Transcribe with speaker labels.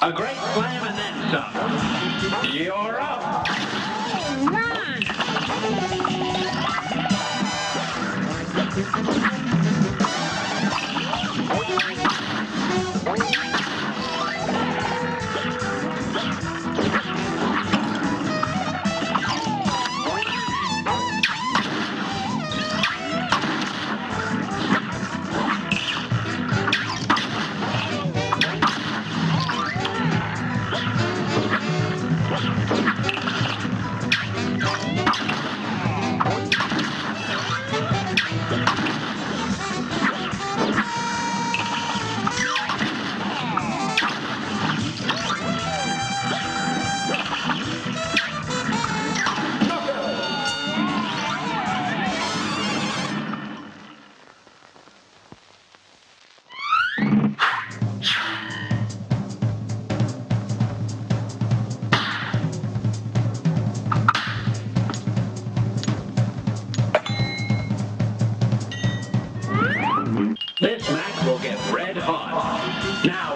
Speaker 1: A great slam and then some. You're up. Now